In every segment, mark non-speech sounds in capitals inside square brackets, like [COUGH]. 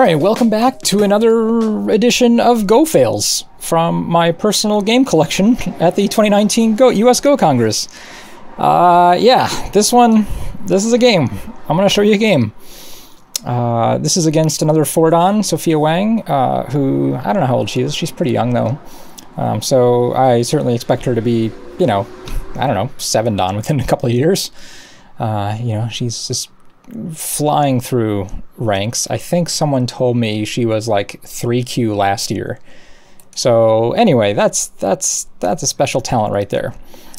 All right, welcome back to another edition of Go Fails from my personal game collection at the 2019 Go US Go Congress. Uh, yeah, this one, this is a game. I'm going to show you a game. Uh, this is against another four-dan, Sophia Wang, uh, who, I don't know how old she is. She's pretty young, though. Um, so I certainly expect her to be, you know, I don't know, seven dan within a couple of years. Uh, you know, she's just flying through ranks. I think someone told me she was like 3Q last year. So anyway, that's that's that's a special talent right there.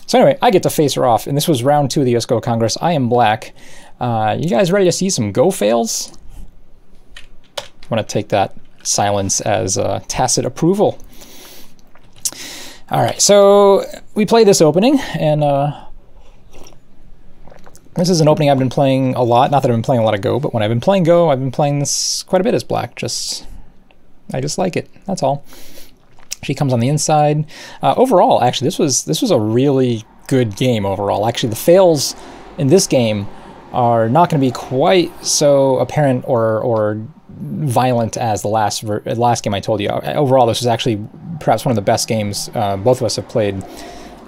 So anyway, I get to face her off, and this was round two of the US Go Congress. I am black. Uh, you guys ready to see some Go fails? I want to take that silence as uh, tacit approval. All right, so we play this opening, and uh, this is an opening I've been playing a lot. Not that I've been playing a lot of Go, but when I've been playing Go, I've been playing this quite a bit as black. Just, I just like it. That's all. She comes on the inside. Uh, overall, actually, this was this was a really good game overall. Actually, the fails in this game are not going to be quite so apparent or or violent as the last last game I told you. Overall, this was actually perhaps one of the best games uh, both of us have played.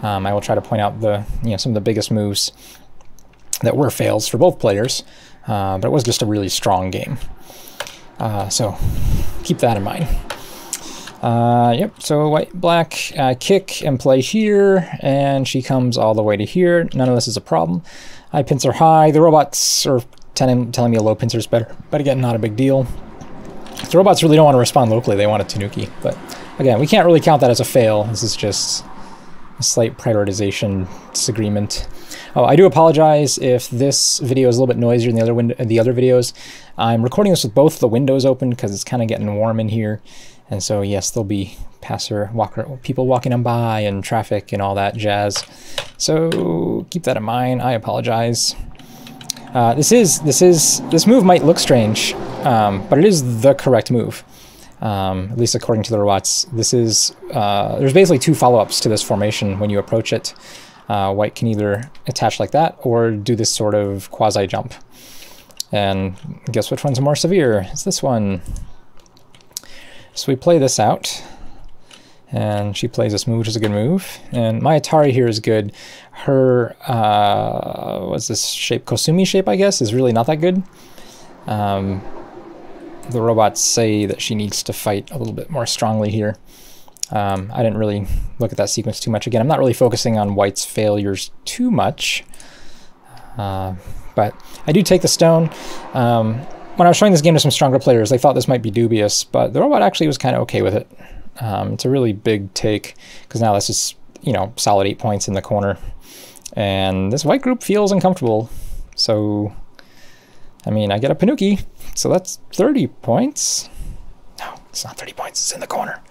Um, I will try to point out the you know some of the biggest moves that were fails for both players, uh, but it was just a really strong game. Uh, so keep that in mind. Uh, yep, so white, black, uh, kick and play here, and she comes all the way to here. None of this is a problem. I pincer high. The robots are telling, telling me a low pincer is better, but again, not a big deal. The robots really don't want to respond locally. They want a Tenuki, but again, we can't really count that as a fail. This is just slight prioritization disagreement. Oh, I do apologize if this video is a little bit noisier than the other window, the other videos. I'm recording this with both the windows open because it's kind of getting warm in here. And so, yes, there'll be passer walker people walking on by and traffic and all that jazz. So keep that in mind. I apologize. Uh, this is this is this move might look strange, um, but it is the correct move. Um, at least according to the robots. This is uh, there's basically two follow-ups to this formation when you approach it. Uh, white can either attach like that or do this sort of quasi jump. And guess which one's more severe? It's this one. So we play this out. And she plays this move, which is a good move. And my Atari here is good. Her, uh, what's this shape? Kosumi shape, I guess, is really not that good. Um, the robots say that she needs to fight a little bit more strongly here. Um, I didn't really look at that sequence too much. Again, I'm not really focusing on White's failures too much. Uh, but I do take the stone. Um, when I was showing this game to some stronger players, they thought this might be dubious, but the robot actually was kind of okay with it. Um, it's a really big take, because now this is, you know, solid eight points in the corner. And this white group feels uncomfortable. So, I mean, I get a Ponnuki, so that's 30 points. No, it's not 30 points, it's in the corner.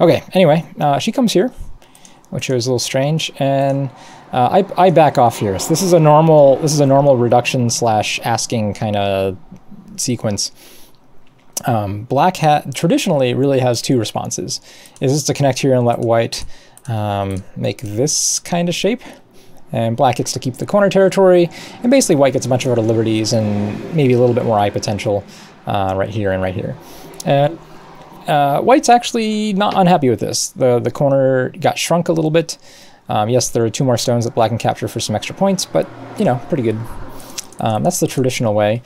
Okay, anyway, uh, she comes here, which was a little strange, and uh, I, I back off here. So this is a normal this is a normal reduction slash asking kind of sequence. Um, black hat traditionally really has two responses. Is this to connect here and let white um, make this kind of shape, and black gets to keep the corner territory, and basically white gets a bunch of other liberties and maybe a little bit more eye potential uh, right here and right here. And uh, White's actually not unhappy with this. The, the corner got shrunk a little bit. Um, yes, there are two more stones that black can capture for some extra points, but, you know, pretty good. Um, that's the traditional way.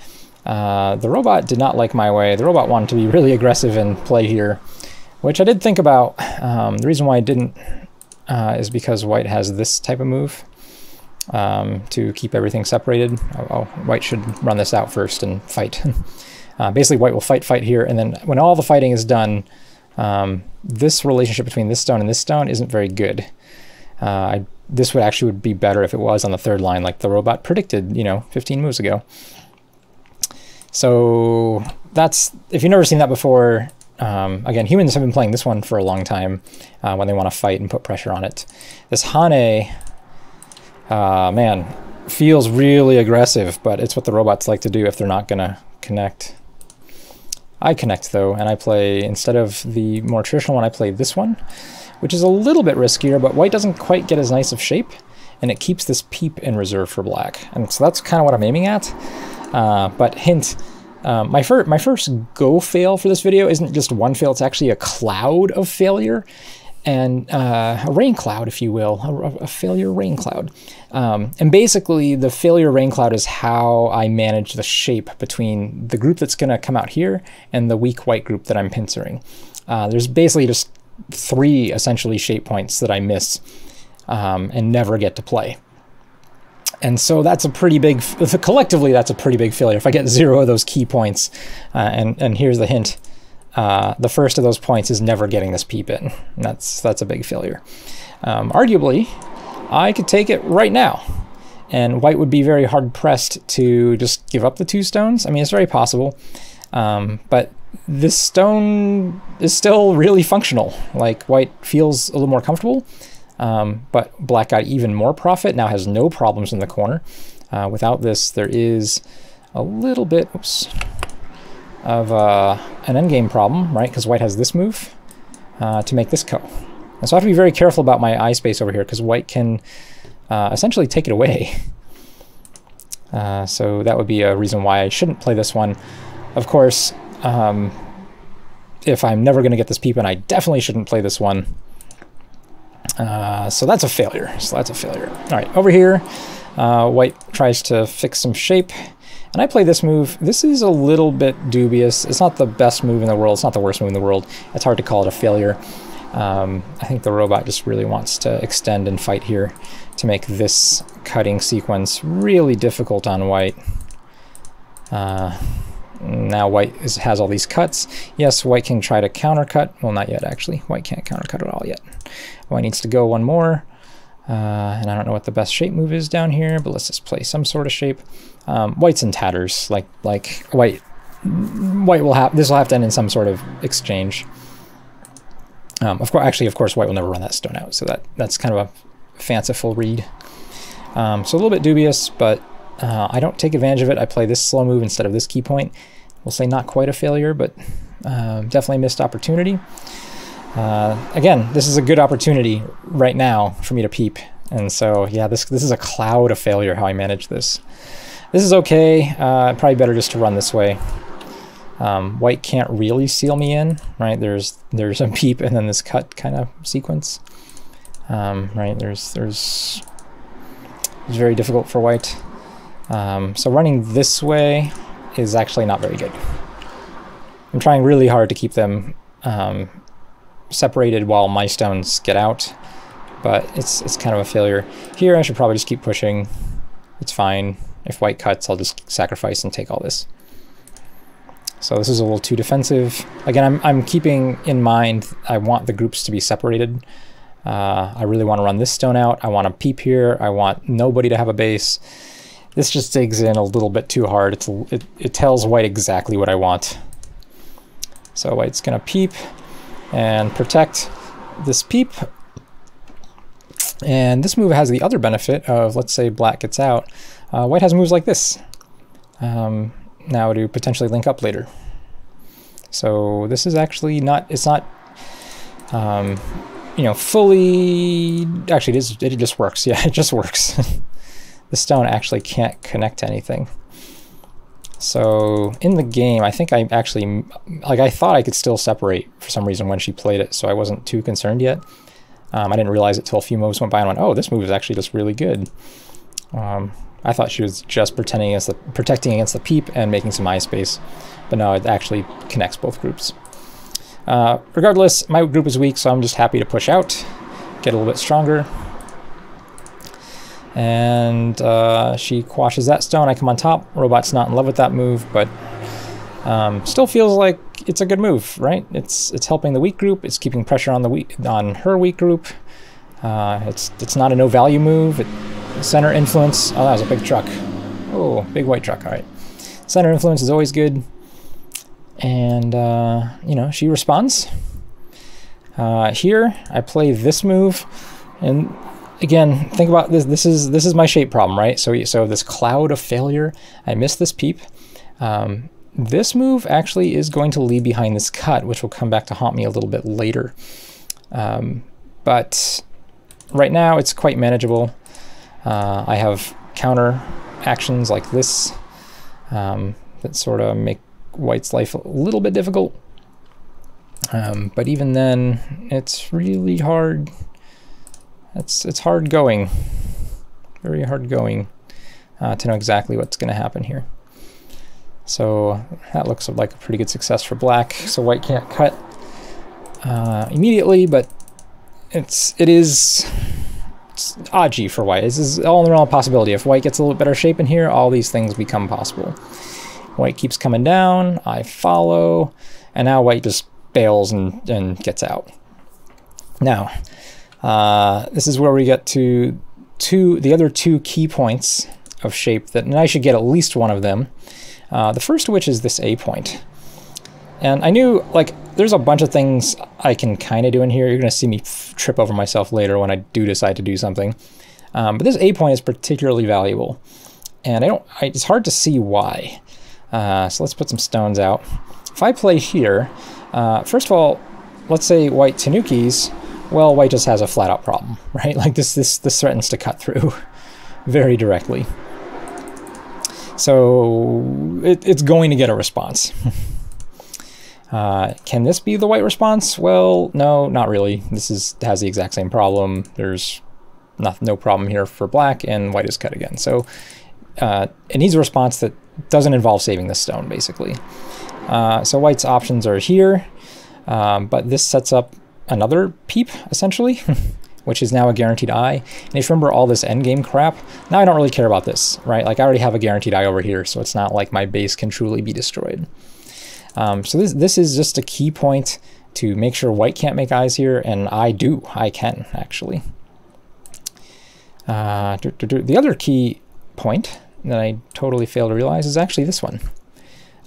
Uh, the robot did not like my way. The robot wanted to be [LAUGHS] really aggressive and play here, which I did think about. Um, the reason why I didn't uh, is because white has this type of move um, to keep everything separated. Oh, white should run this out first and fight. [LAUGHS] Uh, basically, white will fight, fight here, and then when all the fighting is done, um, this relationship between this stone and this stone isn't very good. Uh, I, this would actually would be better if it was on the third line, like the robot predicted, you know, 15 moves ago. So that's if you've never seen that before. Um, again, humans have been playing this one for a long time uh, when they want to fight and put pressure on it. This Hane, uh, man, feels really aggressive, but it's what the robots like to do if they're not going to connect. I connect though, and I play, instead of the more traditional one, I play this one, which is a little bit riskier, but white doesn't quite get as nice of shape, and it keeps this peep in reserve for black. And so that's kind of what I'm aiming at. Uh, but hint, Um, my, fir my first go fail for this video isn't just one fail, it's actually a cloud of failure and uh, a rain cloud, if you will, a, a failure rain cloud. Um, and basically, the failure rain cloud is how I manage the shape between the group that's going to come out here and the weak white group that I'm pincering. Uh, there's basically just three essentially shape points that I miss um, and never get to play. And so that's a pretty big, [LAUGHS] collectively, that's a pretty big failure. If I get zero of those key points, uh, and, and here's the hint, uh, the first of those points is never getting this peep in. That's, that's a big failure. Um, arguably, I could take it right now. And white would be very hard pressed to just give up the two stones. I mean, it's very possible. Um, but this stone is still really functional. Like white feels a little more comfortable, um, but black got even more profit, now has no problems in the corner. Uh, without this, there is a little bit, oops, of uh, an endgame problem, right? Because white has this move uh, to make this go. And so I have to be very careful about my eye space over here because white can uh, essentially take it away. [LAUGHS] Uh, so that would be a reason why I shouldn't play this one. Of course, um, if I'm never going to get this peep, and I definitely shouldn't play this one. Uh, so that's a failure. So that's a failure. All right, over here, uh, white tries to fix some shape. And I play this move. This is a little bit dubious. It's not the best move in the world. It's not the worst move in the world. It's hard to call it a failure. Um, I think the robot just really wants to extend and fight here to make this cutting sequence really difficult on white. Uh, now white is, has all these cuts. Yes, white can try to countercut. Well, not yet, actually. White can't countercut at all yet. White needs to go one more. Uh, and I don't know what the best shape move is down here, but let's just play some sort of shape. Um, white's in tatters, like like white. White will have this will have to end in some sort of exchange. Um, of course, actually, of course, white will never run that stone out, so that that's kind of a fanciful read. Um, so a little bit dubious, but uh, I don't take advantage of it. I play this slow move instead of this key point. We'll say not quite a failure, but uh, definitely missed opportunity. Uh, again, this is a good opportunity right now for me to peep. And so, yeah, this, this is a cloud of failure how I manage this. This is okay. Uh, probably better just to run this way. Um, white can't really seal me in, right? There's there's a peep and then this cut kind of sequence, um, right? There's there's it's very difficult for white. Um, so running this way is actually not very good. I'm trying really hard to keep them um, separated while my stones get out, but it's, it's kind of a failure. Here I should probably just keep pushing. It's fine. If white cuts, I'll just sacrifice and take all this. So this is a little too defensive. Again, I'm, I'm keeping in mind I want the groups to be separated. Uh, I really want to run this stone out. I want to peep here. I want nobody to have a base. This just digs in a little bit too hard. It's, it, it tells white exactly what I want. So white's going to peep and protect this peep. And this move has the other benefit of, let's say black gets out. Uh, white has moves like this. Um, now to potentially link up later. So this is actually not, it's not, um, you know, fully, actually it, is, it just works. [LAUGHS] Yeah, it just works. [LAUGHS] the stone actually can't connect to anything. So in the game, I think I actually, like I thought I could still separate for some reason when she played it, so I wasn't too concerned yet. Um, I didn't realize it till a few moves went by and went, oh, this move is actually just really good. Um, I thought she was just pretending against the, protecting against the peep and making some eye space, but no, it actually connects both groups. Uh, regardless, my group is weak, so I'm just happy to push out, get a little bit stronger. And uh, she quashes that stone. I come on top. Robot's not in love with that move, but um, still feels like it's a good move, right? It's it's helping the weak group. It's keeping pressure on the weak on her weak group. Uh, it's it's not a no value move. It, Center influence. Oh, that was a big truck. Oh, big white truck. All right. Center influence is always good. And, uh, you know, she responds. Uh, here, I play this move. And again, think about this. This is this is my shape problem, right? So, so this cloud of failure. I missed this peep. Um, this move actually is going to leave behind this cut, which will come back to haunt me a little bit later. Um, but right now, it's quite manageable. Uh, I have counter actions like this um, that sort of make white's life a little bit difficult. Um, but even then, it's really hard. It's, it's hard going, very hard going uh, to know exactly what's going to happen here. So that looks like a pretty good success for black. So white can't cut uh, immediately, but it's it is it's Aji for white. This is all in the realm of possibility. If white gets a little better shape in here, all these things become possible. White keeps coming down, I follow, and now white just bails and, and gets out. Now, uh, this is where we get to two the other two key points of shape that, and I should get at least one of them. Uh, the first of which is this A point. And I knew, like, there's a bunch of things I can kind of do in here. You're going to see me trip over myself later when I do decide to do something. Um, but this A point is particularly valuable. And I don't, I, it's hard to see why. Uh, so let's put some stones out. If I play here, uh, first of all, let's say white tenukis, well, white just has a flat out problem, [LAUGHS] right? Like this, this, this threatens to cut through [LAUGHS] very directly. So it, it's going to get a response. [LAUGHS] uh, can this be the white response? Well, no, not really. This is has the exact same problem. There's not, no problem here for black, and white is cut again. So uh, it needs a response that doesn't involve saving this stone, basically. Uh, so white's options are here, um, but this sets up another peep, essentially. [LAUGHS] which is now a guaranteed eye. And if you remember all this endgame crap, now I don't really care about this, right? Like I already have a guaranteed eye over here, so it's not like my base can truly be destroyed. Um, so this, this is just a key point to make sure white can't make eyes here, and I do, I can actually. Uh, the other key point that I totally failed to realize is actually this one.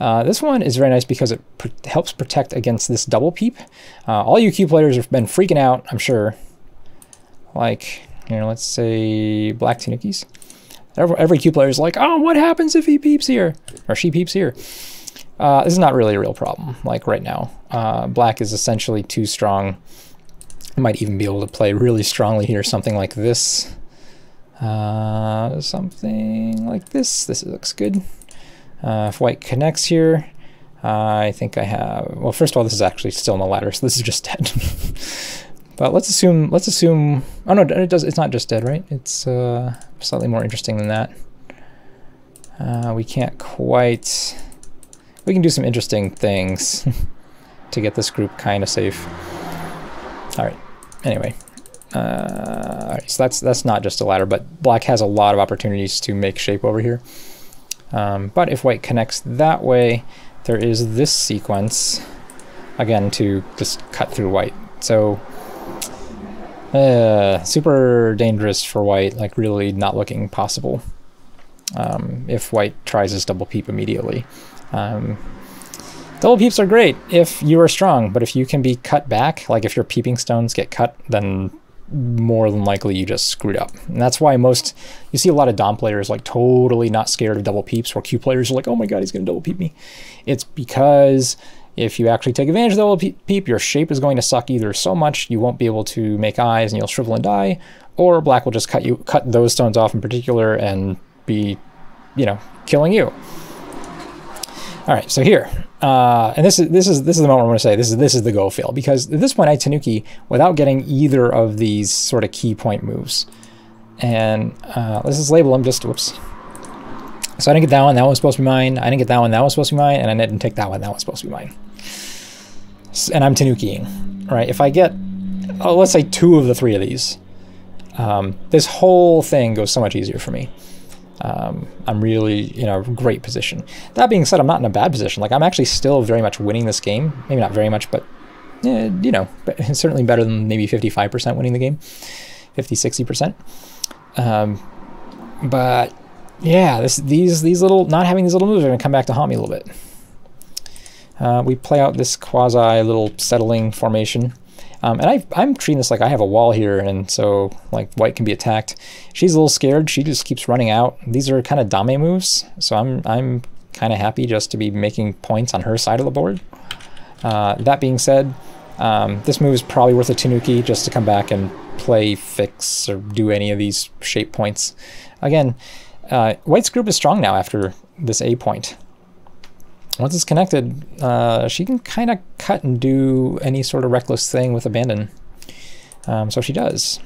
Uh, this one is very nice because it pr helps protect against this double peep. Uh, all you kyu players have been freaking out, I'm sure, like, you know, let's say black Tenukis. Every, every kyu player is like, oh, what happens if he peeps here? Or she peeps here? Uh, this is not really a real problem, like right now. Uh, black is essentially too strong. I might even be able to play really strongly here, something like this. Uh, something like this. This looks good. Uh, if white connects here, I think I have, well, first of all, this is actually still in the ladder, so this is just [LAUGHS] dead. But let's assume, let's assume, oh no, it does, it's not just dead, right? It's uh, slightly more interesting than that. Uh, we can't quite, we can do some interesting things [LAUGHS] to get this group kind of safe. All right, anyway. Uh, all right, so that's, that's not just a ladder, but black has a lot of opportunities to make shape over here. Um, but if white connects that way, there is this sequence, again, to just cut through white. So uh, super dangerous for white, like really not looking possible. Um, if white tries his double peep immediately. Um, double peeps are great if you are strong, but if you can be cut back, like if your peeping stones get cut, then more than likely you just screwed up. And that's why most, you see a lot of dan players like totally not scared of double peeps, where kyu players are like, oh my god, he's going to double peep me. It's because if you actually take advantage of the little peep, your shape is going to suck either so much you won't be able to make eyes and you'll shrivel and die, or black will just cut you cut those stones off in particular and be, you know, killing you. All right, so here, uh, and this is this is this is the moment I'm going to say this is this is the go fail because at this point I tenuki without getting either of these sort of key point moves, and uh, let's just label them just whoops so I didn't get that one, that one was supposed to be mine. I didn't get that one, that was supposed to be mine. And I didn't take that one, that was supposed to be mine. And I'm Tenukiing, right? If I get, oh, let's say two of the three of these, um, this whole thing goes so much easier for me. Um, I'm really in a great position. That being said, I'm not in a bad position. Like I'm actually still very much winning this game. Maybe not very much, but eh, you know, [LAUGHS] certainly better than maybe 55% winning the game, 50, 60%. Um, but yeah, this, these these little not having these little moves are going to come back to haunt me a little bit. Uh, we play out this quasi little settling formation. Um, and I, I'm treating this like I have a wall here, and so like white can be attacked. She's a little scared. She just keeps running out. These are kind of dame moves, so I'm I'm kind of happy just to be making points on her side of the board. Uh, that being said, um, this move is probably worth a tenuki just to come back and play fix or do any of these shape points. Again, uh, White's group is strong now after this A point. Once it's connected, uh, she can kind of cut and do any sort of reckless thing with abandon. Um, so she does.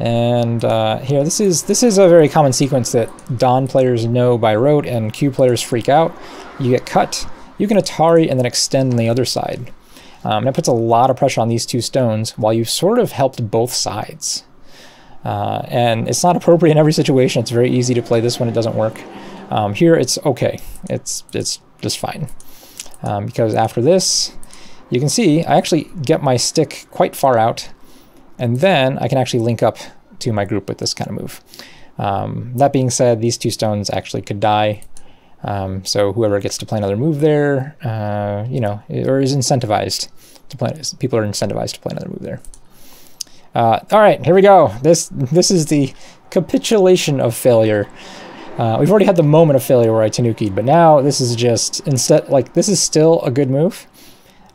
And uh, here, this is this is a very common sequence that dan players know by rote, and kyu players freak out. You get cut, you can Atari and then extend on the other side. Um, and it puts a lot of pressure on these two stones while you've sort of helped both sides. Uh, and it's not appropriate in every situation. It's very easy to play this when it doesn't work. Um, here, it's okay. It's it's just fine. Um, because after this, you can see I actually get my stick quite far out, and then I can actually link up to my group with this kind of move. Um, that being said, these two stones actually could die. Um, so whoever gets to play another move there, uh, you know, or is incentivized to play, people are incentivized to play another move there. Uh, all right, here we go. This this is the capitulation of failure. Uh, we've already had the moment of failure where I tenukied, but now this is just instead like this is still a good move.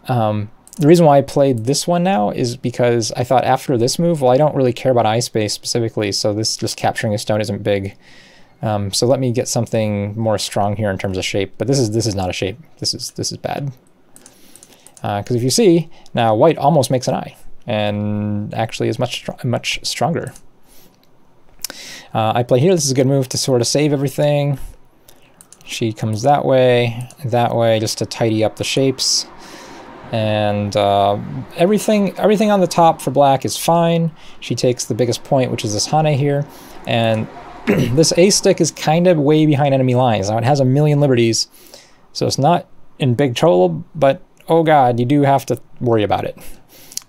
Um, the reason why I played this one now is because I thought after this move, well, I don't really care about eye space specifically, so this just capturing a stone isn't big. Um, so let me get something more strong here in terms of shape. But this is this is not a shape. This is this is bad. Because uh, if you see now, white almost makes an eye, and actually is much much stronger. Uh, I play here. This is a good move to sort of save everything. She comes that way, that way, just to tidy up the shapes. And uh, everything everything on the top for black is fine. She takes the biggest point, which is this Hane here. And [CLEARS THROAT] this A stick is kind of way behind enemy lines. Now it has a million liberties, so it's not in big trouble, but oh god, you do have to worry about it.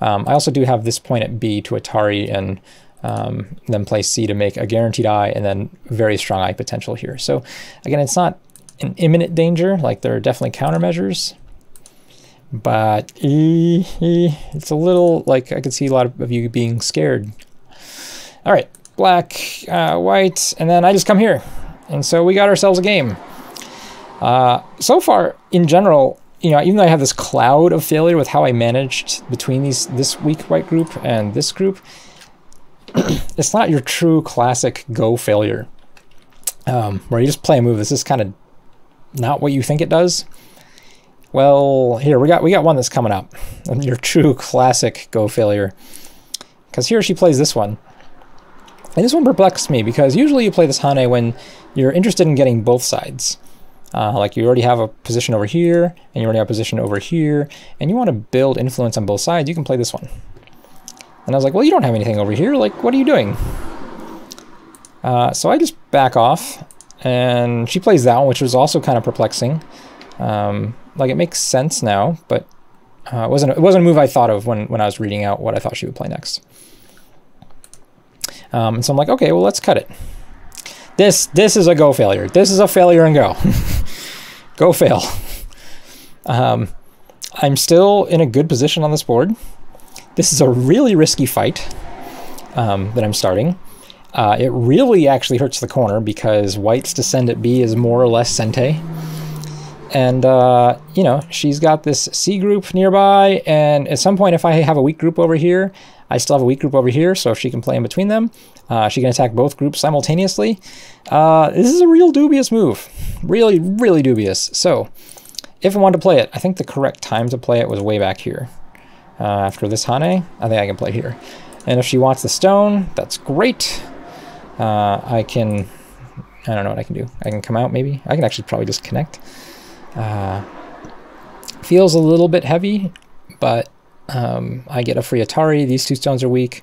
Um, I also do have this point at B to Atari and um, then play C to make a guaranteed eye and then very strong eye potential here. So again, it's not an imminent danger, like there are definitely countermeasures, but it's a little like I could see a lot of you being scared. All right, black, uh, white, and then I just come here. And so we got ourselves a game. Uh, so far, in general, you know, even though I have this cloud of failure with how I managed between these this weak white group and this group, [CLEARS THROAT] it's not your true classic Go failure, um, where you just play a move. This is kind of not what you think it does. Well, here we got we got one that's coming up. [LAUGHS] Your true classic Go failure, because here she plays this one, and this one perplexed me because usually you play this Hane when you're interested in getting both sides. Uh, like you already have a position over here, and you already have a position over here, and you want to build influence on both sides, you can play this one. And I was like, well, you don't have anything over here. Like, what are you doing? Uh, so I just back off, and she plays that one, which was also kind of perplexing. Um, like, it makes sense now, but uh, it wasn't it wasn't a move I thought of when when I was reading out what I thought she would play next. Um, and so I'm like, okay, well, let's cut it. This this is a go failure. This is a failure and go. [LAUGHS] go fail. [LAUGHS] Um, I'm still in a good position on this board. This is a really risky fight um, that I'm starting. Uh, it really actually hurts the corner because white's descend at B is more or less Sente. And, uh, you know, she's got this C group nearby, and at some point if I have a weak group over here, I still have a weak group over here, so if she can play in between them, uh, she can attack both groups simultaneously. Uh, this is a real dubious move. Really, really dubious. So, if I wanted to play it, I think the correct time to play it was way back here. Uh, after this Hane, I think I can play here. And if she wants the stone, that's great. Uh, I can, I don't know what I can do. I can come out maybe. I can actually probably just connect. Uh, feels a little bit heavy, but um, I get a free Atari. These two stones are weak.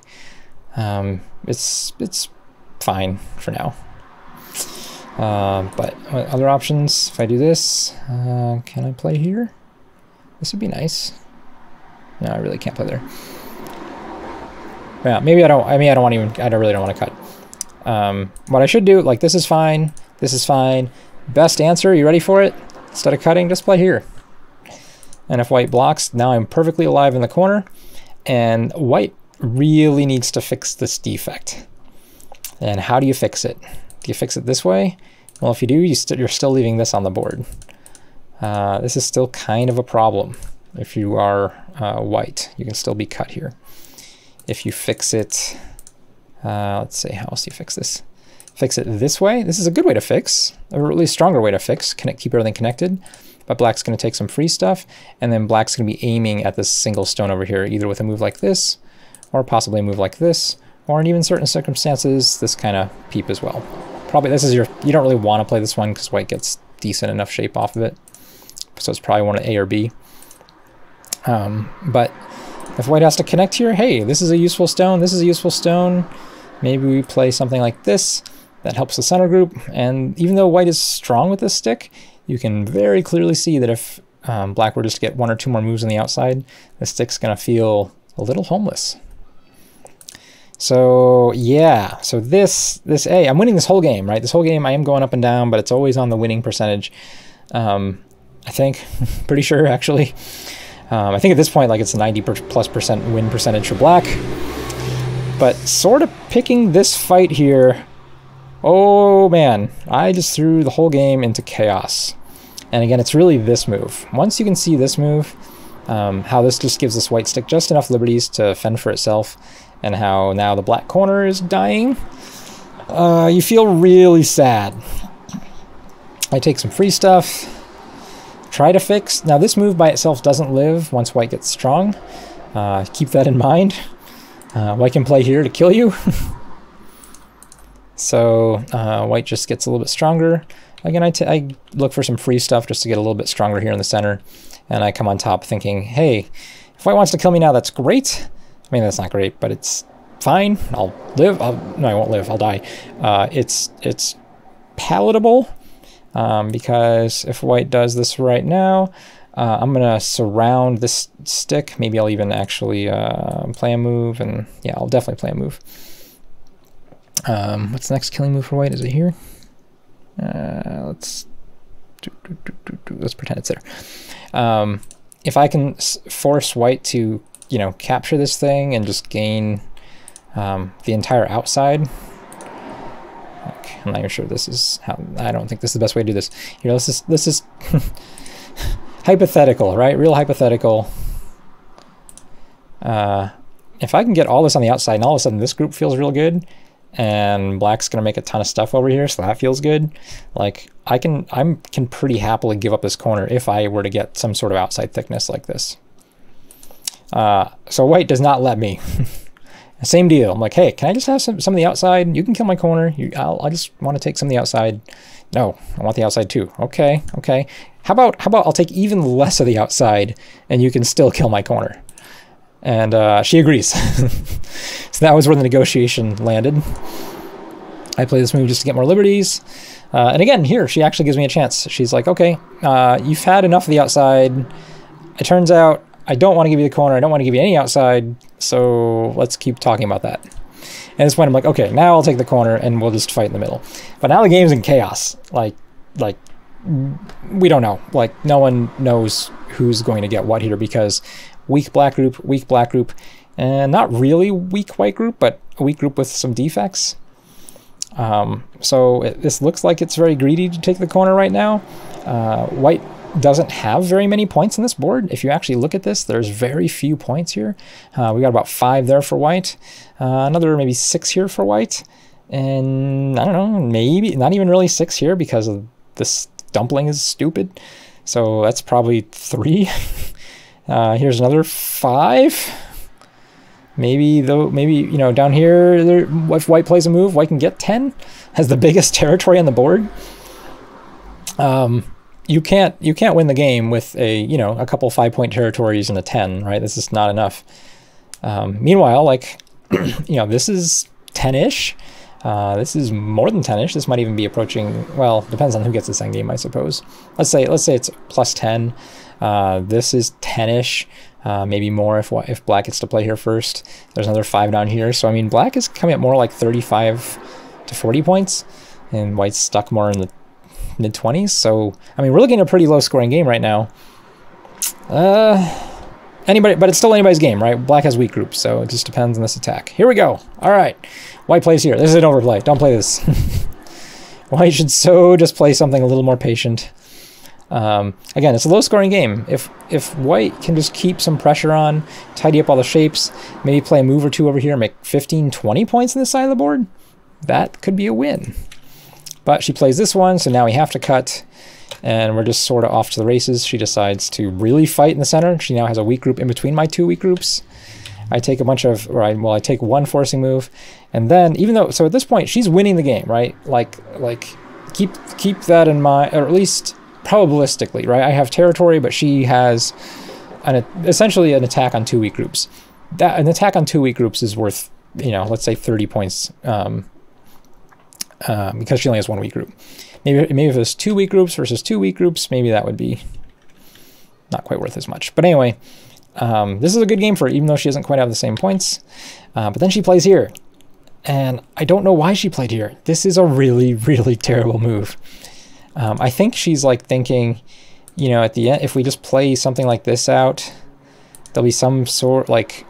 Um, it's it's fine for now. Uh, but other options, if I do this, uh, can I play here? This would be nice. No, I really can't play there. Yeah, maybe I don't, I mean, I don't want even, I don't really don't want to cut. Um, what I should do, like this is fine, this is fine. Best answer, you ready for it? Instead of cutting, just play here. And if white blocks, now I'm perfectly alive in the corner. And white really needs to fix this defect. And how do you fix it? Do you fix it this way? Well, if you do, you st you're still leaving this on the board. Uh, this is still kind of a problem. If you are uh, white, you can still be cut here. If you fix it, uh, let's see, how else do you fix this? Fix it this way. This is a good way to fix, a really stronger way to fix, connect, keep everything connected. but black's going to take some free stuff, and then black's going to be aiming at this single stone over here, either with a move like this, or possibly a move like this, or in even certain circumstances, this kind of peep as well. Probably this is your, you don't really want to play this one because white gets decent enough shape off of it. So it's probably one of A or B. Um, but if white has to connect here, hey, this is a useful stone, this is a useful stone. Maybe we play something like this that helps the center group. And even though white is strong with this stick, you can very clearly see that if um, black were just to get one or two more moves on the outside, the stick's going to feel a little homeless. So yeah, so this, this A, I'm winning this whole game, right? This whole game I am going up and down, but it's always on the winning percentage. Um, I think, [LAUGHS] pretty sure actually. Um, I think at this point, like it's 90 plus percent win percentage for black. But sort of picking this fight here, oh man, I just threw the whole game into chaos. And again, it's really this move. Once you can see this move, um, how this just gives this white stick just enough liberties to fend for itself, and how now the black corner is dying, uh, you feel really sad. I take some free stuff, try to fix. Now this move by itself doesn't live once white gets strong. Uh, keep that in mind. Uh, white can play here to kill you. [LAUGHS] so uh, white just gets a little bit stronger. Again, I, I look for some free stuff just to get a little bit stronger here in the center. And I come on top thinking, hey, if white wants to kill me now, that's great. I mean, that's not great, but it's fine. I'll live. I'll, no, I won't live. I'll die. Uh, it's it's palatable um, because if white does this right now, uh, I'm to surround this stick. Maybe I'll even actually uh, play a move, and yeah, I'll definitely play a move. Um, what's the next killing move for white? Is it here? Uh, let's do, do, do, let's pretend it's there. Um, if I can force white to you know, capture this thing and just gain um, the entire outside. I'm not even sure this is how, I don't think this is the best way to do this. Here, this is, this is hypothetical, right? Real hypothetical. Uh, if I can get all this on the outside and all of a sudden this group feels real good and black's going to make a ton of stuff over here, so that feels good. Like I can, I'm can pretty happily give up this corner if I were to get some sort of outside thickness like this. Uh, so white does not let me. [LAUGHS] Same deal. I'm like, hey, can I just have some, some of the outside? You can kill my corner. You, I'll, I just want to take some of the outside. No, I want the outside too. Okay, okay. How about how about I'll take even less of the outside, and you can still kill my corner. And uh, she agrees. [LAUGHS] so that was where the negotiation landed. I play this move just to get more liberties. Uh, and again, here, she actually gives me a chance. She's like, okay, uh, you've had enough of the outside. It turns out I don't want to give you the corner. I don't want to give you any outside. So let's keep talking about that. And at this point, I'm like, okay, now I'll take the corner and we'll just fight in the middle. But now the game's in chaos. Like, like we don't know. Like no one knows who's going to get what here because weak black group, weak black group, and not really weak white group, but a weak group with some defects. Um, so it, this looks like it's very greedy to take the corner right now. Uh, white doesn't have very many points in this board. If you actually look at this, there's very few points here. Uh, we got about five there for white, uh, another maybe six here for white, and I don't know, maybe not even really six here because of this dumpling is stupid. So that's probably three. [LAUGHS] uh, here's another five. Maybe though, maybe you know down here, there, if white plays a move, white can get ten. [LAUGHS] Has the biggest [LAUGHS] territory on the board. Um, you can't you can't win the game with a you know a couple five point territories and a 10 right? This is not enough. Um, meanwhile like [CLEARS THROAT] you know this is 10ish uh, this is more than 10ish this might even be approaching well depends on who gets this end game I suppose. Let's say let's say it's plus 10 uh, this is 10ish uh, maybe more if if black gets to play here first. There's another five down here. So I mean black is coming at more like 35 to 40 points and white's stuck more in the mid 20s. So, I mean, we're looking at a pretty low scoring game right now. Uh, anybody, but it's still anybody's game, right? Black has weak groups, so it just depends on this attack. Here we go. All right. White plays here. This is an overplay. Don't play this. [LAUGHS] White should so just play something a little more patient. Um, again, it's a low-scoring game. If if White can just keep some pressure on, tidy up all the shapes, maybe play a move or two over here, make 15, 20 points on this side of the board, that could be a win. But she plays this one, so now we have to cut. and we're just sort of off to the races. She decides to really fight in the center. She now has a weak group in between my two weak groups. I take a bunch of, right, well, I take one forcing move, and then, even though, so at this point, she's winning the game, right? Like, like, keep, keep that in mind, or at least probabilistically, right? I have territory, but she has an, essentially an attack on two weak groups. That, an attack on two weak groups is worth, you know, let's say 30 points, um, uh, because she only has one weak group. Maybe, maybe if it was two weak groups versus two weak groups, maybe that would be not quite worth as much. But anyway, um, this is a good game for her, even though she doesn't quite have the same points. Uh, but then she plays here. And I don't know why she played here. This is a really, really terrible move. Um, I think she's like thinking, you know, at the end, if we just play something like this out, there'll be some sort, like,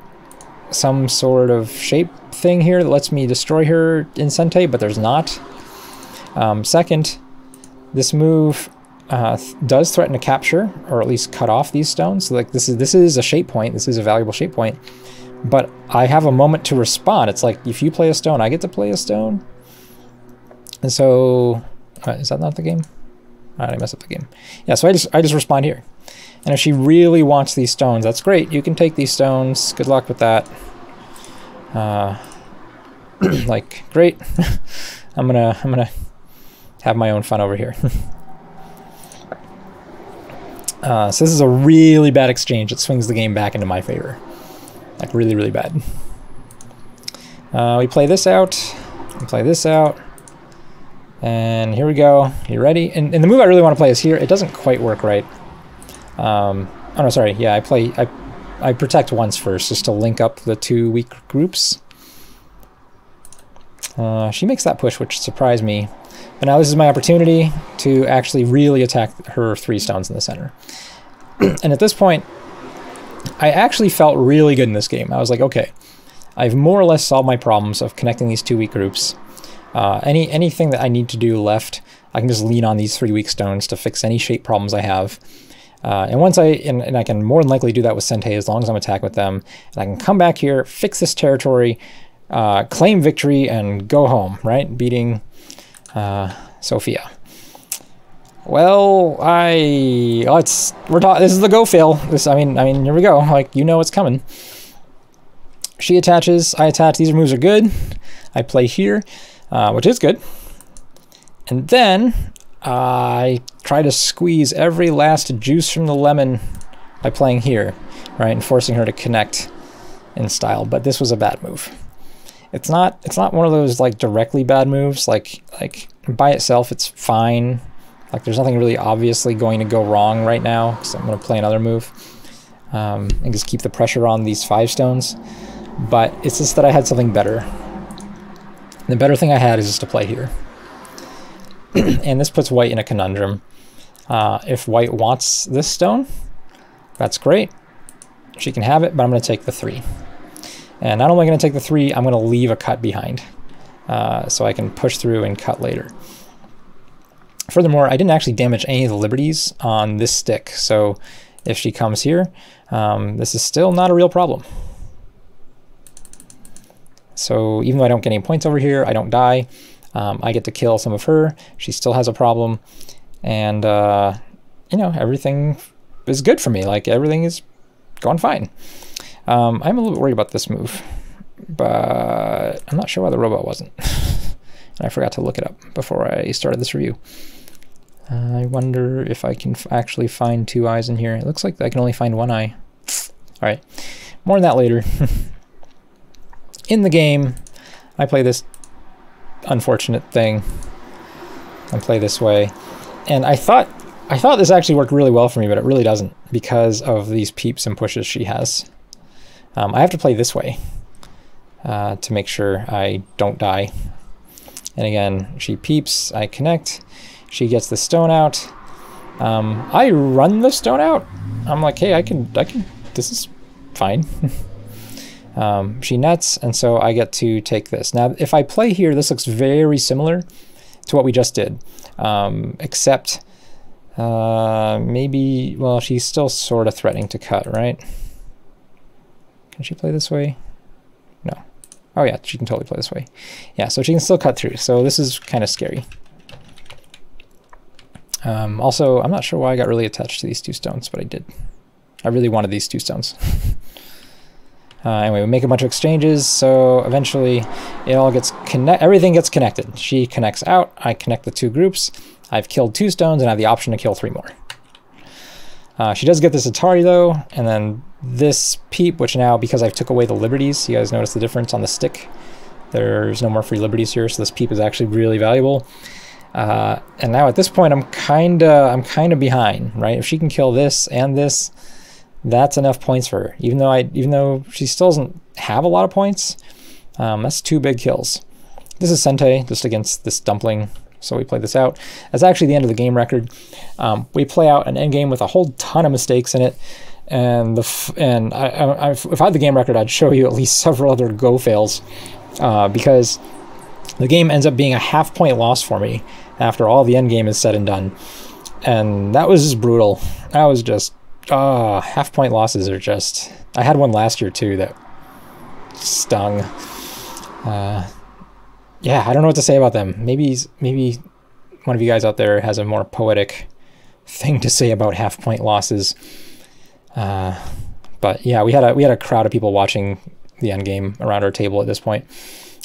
some sort of shape thing here that lets me destroy her in Sente, but there's not. Um, second, this move uh, th does threaten to capture or at least cut off these stones. So like this is this is a shape point. This is a valuable shape point. But I have a moment to respond. It's like if you play a stone, I get to play a stone. And so, uh, is that not the game? I did I mess up the game? Yeah. So I just I just respond here. And if she really wants these stones, that's great. You can take these stones. Good luck with that. Uh, [CLEARS THROAT] like great. [LAUGHS] I'm gonna I'm gonna have my own fun over here. [LAUGHS] uh, so this is a really bad exchange. It swings the game back into my favor. Like really, really bad. Uh, we play this out. We play this out. And here we go. You ready? And, and, the move I really want to play is here. It doesn't quite work right. Um, oh no, sorry. Yeah, I play. I, I protect once first, just to link up the two weak groups. Uh, she makes that push, which surprised me. But now this is my opportunity to actually really attack her three stones in the center. [CLEARS THROAT] and at this point, I actually felt really good in this game. I was like, okay, I've more or less solved my problems of connecting these two weak groups. Uh, any Anything that I need to do left, I can just lean on these three weak stones to fix any shape problems I have. Uh, and once I, and, and, I can more than likely do that with Sente as long as I'm attacking with them, and I can come back here, fix this territory, uh, claim victory, and go home, right? Beating uh, Sophia. Well, I let's we're talking. This is the go fail. This I mean I mean here we go. Like you know what's coming. She attaches. I attach. These moves are good. I play here, uh, which is good. And then I try to squeeze every last juice from the lemon by playing here, right, and forcing her to connect in style. But this was a bad move it's not it's not one of those like directly bad moves. Like like by itself it's fine. Like there's nothing really obviously going to go wrong right now so I'm going to play another move um, and just keep the pressure on these five stones. But it's just that I had something better. The better thing I had is just to play here. [CLEARS THROAT] And this puts white in a conundrum. Uh, if white wants this stone that's great. She can have it but I'm going to take the three and not only going to take the three, I'm going to leave a cut behind. Uh, so I can push through and cut later. Furthermore, I didn't actually damage any of the liberties on this stick, so if she comes here, um, this is still not a real problem. So even though I don't get any points over here, I don't die, um, I get to kill some of her, she still has a problem, and uh, you know, everything is good for me, like everything is going fine. Um, I'm a little bit worried about this move, but I'm not sure why the robot wasn't. and [LAUGHS] I forgot to look it up before I started this review. I wonder if I can actually find two eyes in here. It looks like I can only find one eye. All right, more on that later. [LAUGHS] in the game, I play this unfortunate thing. and play this way, and I thought I thought this actually worked really well for me, but it really doesn't because of these peeps and pushes she has. Um, I have to play this way uh, to make sure I don't die. And again, she peeps, I connect, she gets the stone out. Um, I run the stone out. I'm like, hey, I can, I can, this is fine. [LAUGHS] um, she nets, and so I get to take this. Now, if I play here, this looks very similar to what we just did, um, except uh, maybe, well, she's still sort of threatening to cut, right? Can she play this way? No. Oh yeah, she can totally play this way. Yeah, so she can still cut through. So this is kind of scary. Um, also, I'm not sure why I got really attached to these two stones, but I did. I really wanted these two stones. [LAUGHS] uh, anyway, we make a bunch of exchanges, so eventually it all gets connect. Everything gets connected. She connects out. I connect the two groups. I've killed two stones, and I have the option to kill three more. Uh, she does get this Atari though, and then this Peep, which now, because I took away the liberties, you guys notice the difference on the stick? There's no more free liberties here, so this Peep is actually really valuable. Uh, and now at this point, I'm kinda, I'm kinda behind, right? If she can kill this and this, that's enough points for her. Even though I, even though she still doesn't have a lot of points, um, that's two big kills. This is Sente, just against this Dumpling so we play this out. That's actually the end of the game record. Um, we play out an end game with a whole ton of mistakes in it. And the and I, I, if I had the game record, I'd show you at least [LAUGHS] several other go fails uh, because the game ends up being a half point loss for me after all the end game is said and done. And that was just brutal. That was just uh, half point losses are just. I had one last year too that stung. Uh, yeah, I don't know what to say about them. Maybe maybe one of you guys out there has a more poetic thing to say about half point losses. Uh, but yeah, we had a we had a crowd of people watching the end game around our table at this point,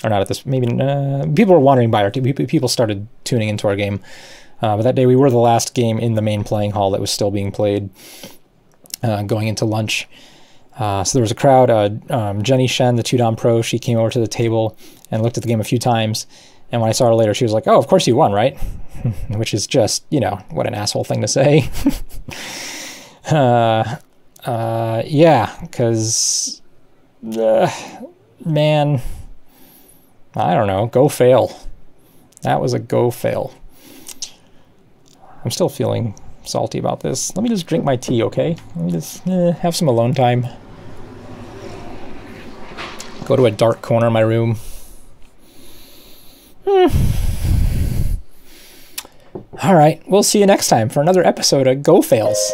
or not at this. Maybe uh, people were wandering by our table. People started tuning into our game. Uh, but that day we were the last game in the main playing hall that was still being played. Uh, going into lunch, uh, so there was a crowd. Uh, um, Jennie Shen, the two dan Pro, she came over to the table and looked at the game a few times. And when I saw her later, she was like, "Oh, of course you won, right?" [LAUGHS] Which is just, you know, what an asshole thing to say. [LAUGHS] uh, uh, yeah, because, uh, man, I don't know. Go fail. That was a go fail. I'm still feeling salty about this. Let me just drink my tea, okay? Let me just eh, have some alone time. Go to a dark corner of my room. Hmm. All right, we'll see you next time for another episode of Go Fails.